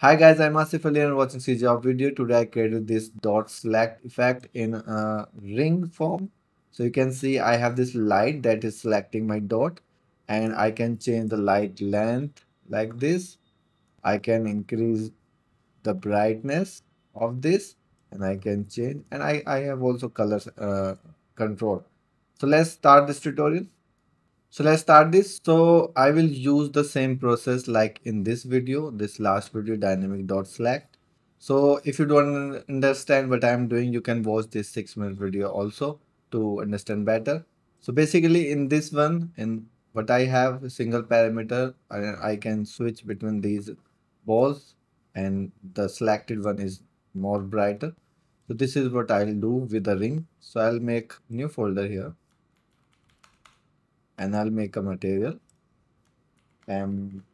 Hi guys, I'm Ashif Ali and watching CGHOW video. Today I created this dot select effect in a ring form. So you can see I have this light that is selecting my dot and I can change the light length like this. I can increase the brightness of this and I can change and I, I have also colors uh, control. So let's start this tutorial. So let's start this. So I will use the same process like in this video, this last video dynamic dot select. So if you don't understand what I'm doing, you can watch this six minute video also to understand better. So basically in this one, in what I have a single parameter, I, I can switch between these balls and the selected one is more brighter. So this is what I'll do with the ring. So I'll make new folder here and I'll make a material m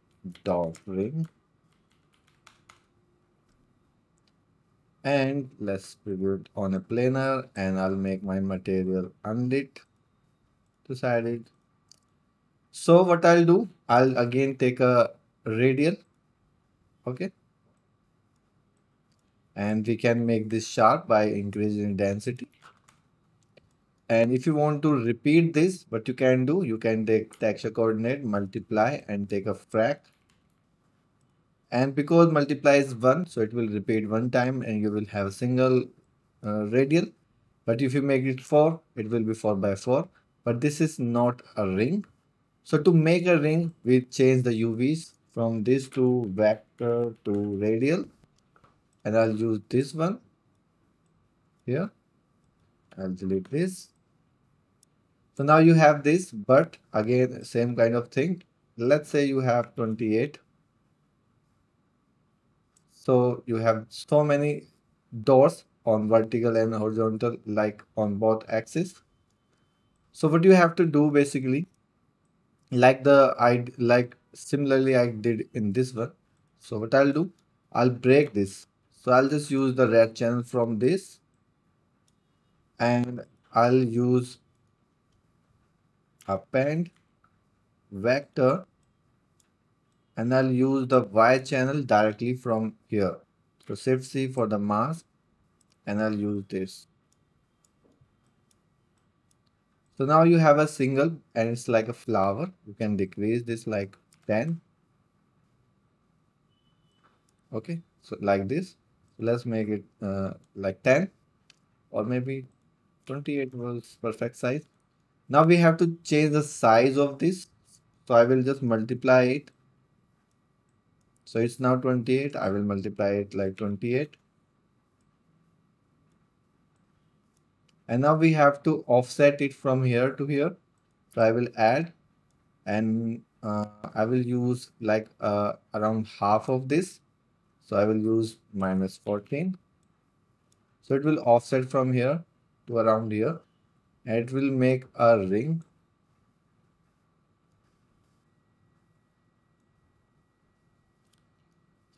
dot ring. And let's preview it on a planar and I'll make my material unlit to side it. So what I'll do, I'll again take a radial, okay, and we can make this sharp by increasing density and if you want to repeat this what you can do you can take the texture coordinate multiply and take a frac. And because multiply is 1 so it will repeat one time and you will have a single uh, radial. But if you make it 4 it will be 4 by 4 but this is not a ring. So to make a ring we change the UVs from this to vector to radial. And I'll use this one here. I'll delete this so now you have this, but again, same kind of thing. Let's say you have 28. So you have so many doors on vertical and horizontal, like on both axes. So what you have to do basically, like the I like similarly I did in this one. So what I'll do, I'll break this. So I'll just use the red channel from this and I'll use append vector and I'll use the Y channel directly from here. So shift C for the mask and I'll use this. So now you have a single and it's like a flower. You can decrease this like 10. Okay, so like this. So let's make it uh, like 10 or maybe 28 was perfect size. Now we have to change the size of this. So I will just multiply it. So it's now 28. I will multiply it like 28. And now we have to offset it from here to here. So I will add and uh, I will use like uh, around half of this. So I will use minus 14. So it will offset from here to around here it will make a ring.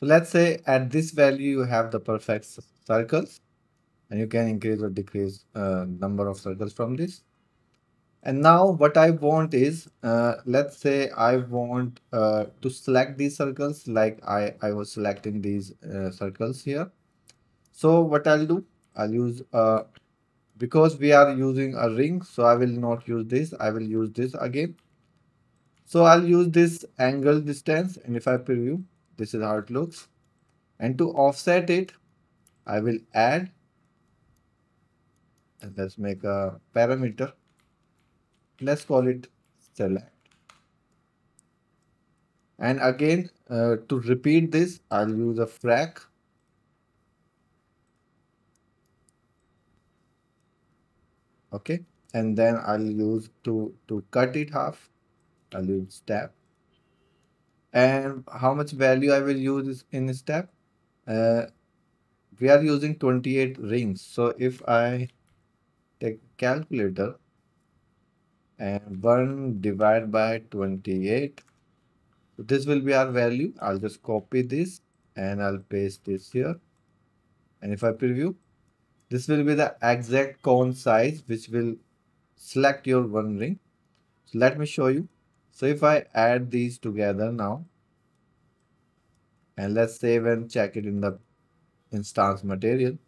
So let's say at this value you have the perfect circles. And you can increase or decrease uh, number of circles from this. And now what I want is, uh, let's say I want uh, to select these circles like I, I was selecting these uh, circles here. So what I'll do, I'll use uh, because we are using a ring so I will not use this I will use this again. So I'll use this angle distance and if I preview this is how it looks. And to offset it I will add and let's make a parameter. Let's call it select. And again uh, to repeat this I'll use a frac okay? And then I'll use to to cut it half. I'll use step. And how much value I will use in step? Uh, we are using 28 rings. So if I take calculator and 1 divided by 28 so this will be our value. I'll just copy this and I'll paste this here. And if I preview this will be the exact cone size which will select your one ring. So let me show you. So if I add these together now, and let's save and check it in the instance material.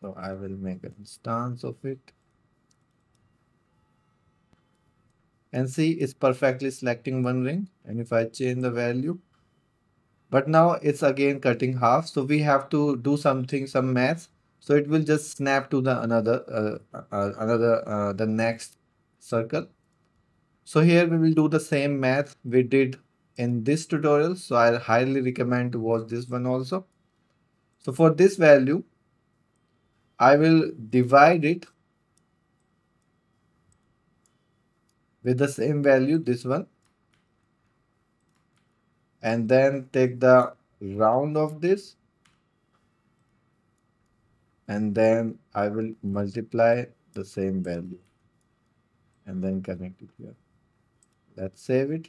So I will make an instance of it. And see, it's perfectly selecting one ring. And if I change the value, but now it's again cutting half. So we have to do something, some math. So it will just snap to the another, uh, uh, another, uh, the next circle. So here we will do the same math we did in this tutorial. So I highly recommend to watch this one also. So for this value, I will divide it with the same value, this one. And then take the round of this. And then I will multiply the same value. And then connect it here. Let's save it.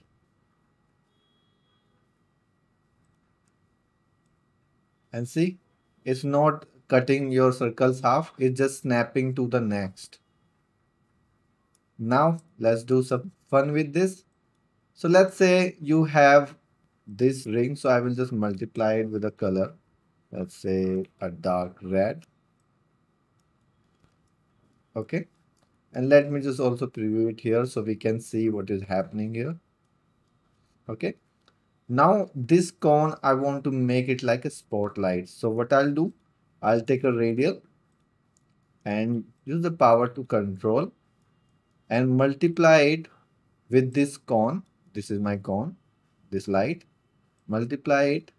And see, it's not cutting your circles half, it's just snapping to the next. Now let's do some fun with this. So let's say you have this ring. So I will just multiply it with a color. Let's say a dark red. Okay. And let me just also preview it here so we can see what is happening here. Okay. Now this cone, I want to make it like a spotlight. So what I'll do, I'll take a radial and use the power to control and multiply it with this cone. This is my cone, this light. Multiply it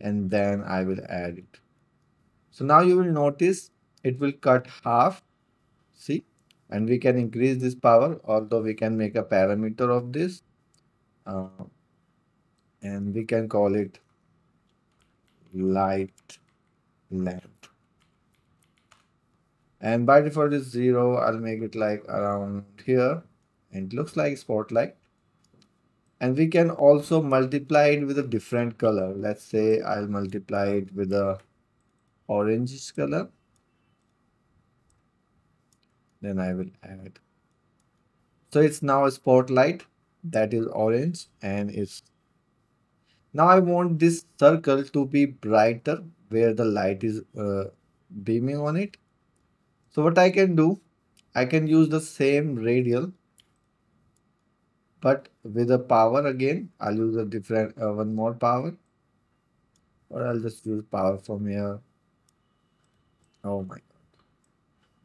and then I will add it. So now you will notice it will cut half. See, and we can increase this power although we can make a parameter of this uh, and we can call it light length and by default is zero I'll make it like around here and it looks like spotlight and we can also multiply it with a different color let's say I'll multiply it with a orange color then I will add. So it's now a spotlight that is orange and it's now I want this circle to be brighter where the light is uh, beaming on it. So what I can do, I can use the same radial but with a power again, I'll use a different uh, one more power or I'll just use power from here. Oh my god.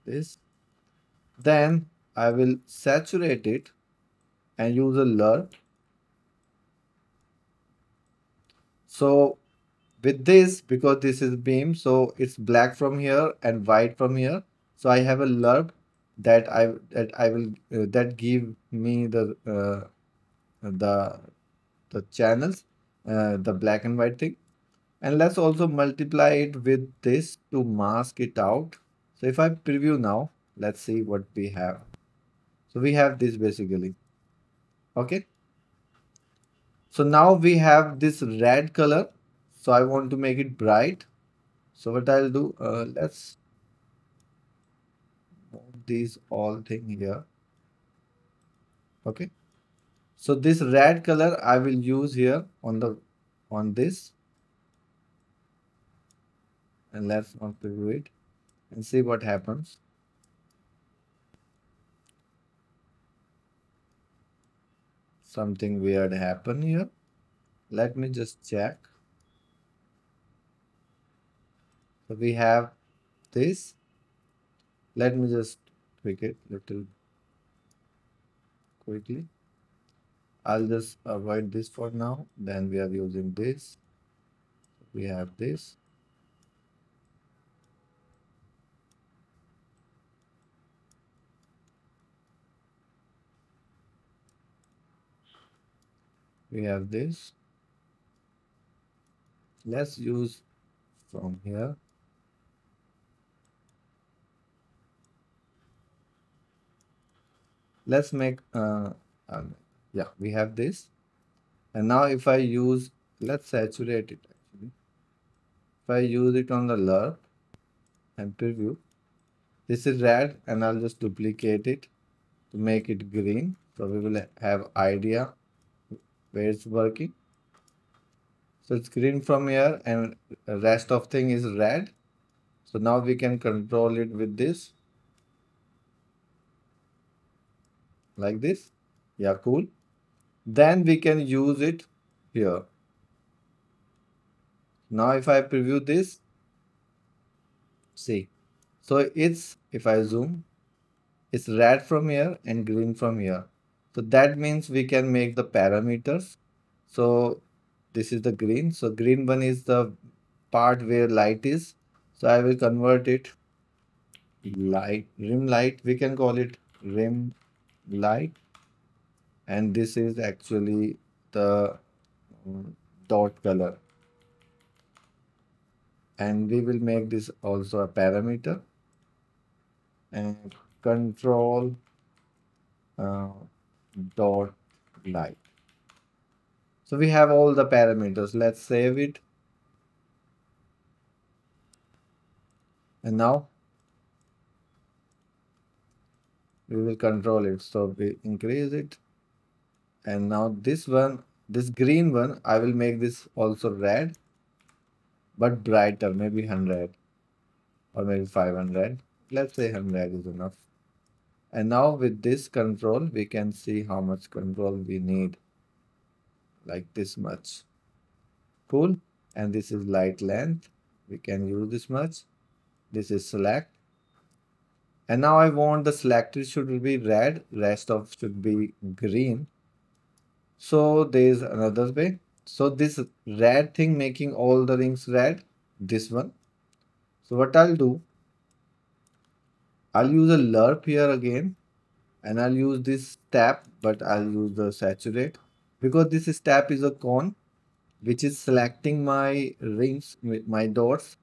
This then I will saturate it and use a Lerp. So with this, because this is beam, so it's black from here and white from here. So I have a Lerp that I that I will uh, that give me the uh, the the channels, uh, the black and white thing. And let's also multiply it with this to mask it out. So if I preview now, let's see what we have. So we have this basically. Okay? So now we have this red color. So I want to make it bright. So what I'll do uh, let's these all thing here. Okay. So this red color I will use here on the on this. And let's preview it and see what happens. Something weird happen here. Let me just check. So we have this. Let me just tweak it little quickly. I'll just avoid this for now. Then we are using this. We have this. We have this. Let's use from here let's make uh, um, yeah we have this and now if I use let's saturate it actually if I use it on the Lerp and preview this is red and I'll just duplicate it to make it green so we will have idea where it's working. So it's green from here and rest of thing is red. So now we can control it with this. Like this. Yeah, cool. Then we can use it here. Now if I preview this, see. So it's, if I zoom, it's red from here and green from here. So that means we can make the parameters. So this is the green. So green one is the part where light is. So I will convert it light, rim light. We can call it rim light. And this is actually the um, dot color. And we will make this also a parameter and control uh, dot light. So we have all the parameters. Let's save it. And now we will control it. So we increase it. And now this one, this green one, I will make this also red, but brighter, maybe 100 or maybe 500. Let's say 100 is enough. And now with this control, we can see how much control we need. Like this much. Cool. And this is light length. We can use this much. This is select. And now I want the selected should be red. Rest of should be green. So there is another way. So this red thing making all the rings red. This one. So what I'll do, I'll use a lerp here again and I'll use this tap but I'll use the saturate because this tap is a cone which is selecting my rings with my dots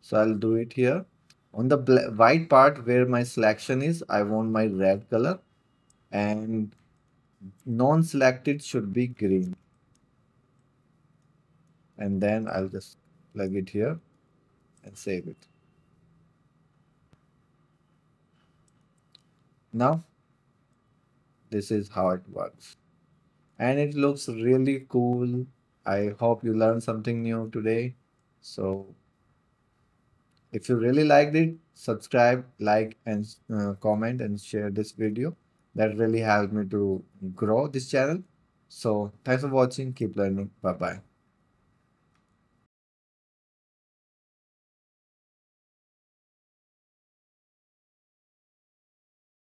so I'll do it here on the white part where my selection is I want my red color and non-selected should be green and then I'll just plug it here and save it Now, this is how it works. And it looks really cool. I hope you learned something new today. So, if you really liked it, subscribe, like, and uh, comment and share this video. That really helped me to grow this channel. So, thanks for watching. Keep learning. Bye bye.